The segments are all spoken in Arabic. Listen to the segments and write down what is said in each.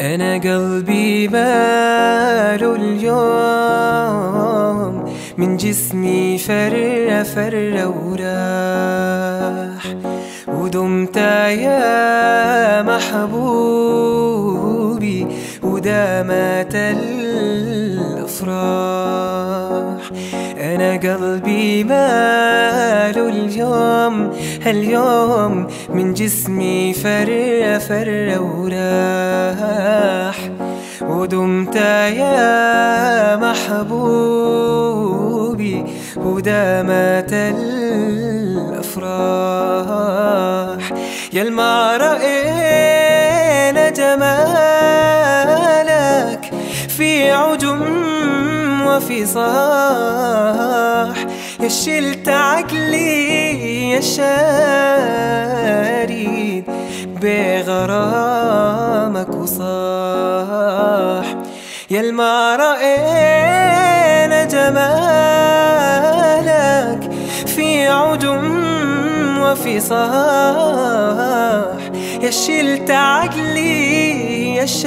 أنا قلبي ماله اليوم من جسمي فر فر وراح. ودمت يا محبوبي ودامت الأفراح. أنا قلبي ماله اليوم اليوم من جسمي فر فر وراح. ودمت يا محبوبي ودامت الأفراح يا الما رأينا جمالك في عجم وفي صاح. يا شلت عقلي يا شارد بغرامك وصاح. يا الما رأينا جمالك في عجم وفي صاح يا شلت عقلي يا شارد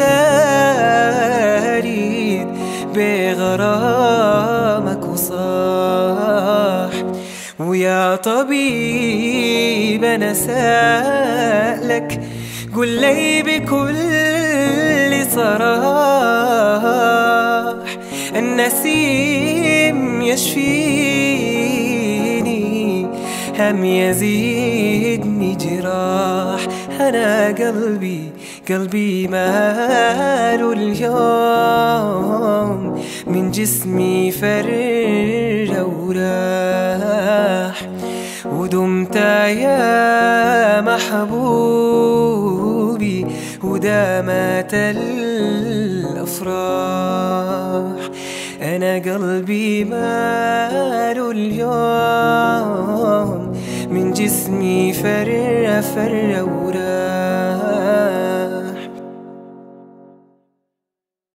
بغرامك وصاح. ويا طبيب أنا سألك قل لي بكل صراح. النسيم يشفيني هم يزيدني جراح. أنا قلبي قلبي ماله اليوم. من جسمي فر وراح. ودمت يا محبوبي ودامت الأفراح. أنا قلبي ماله اليوم. من جسمي فر فر وراح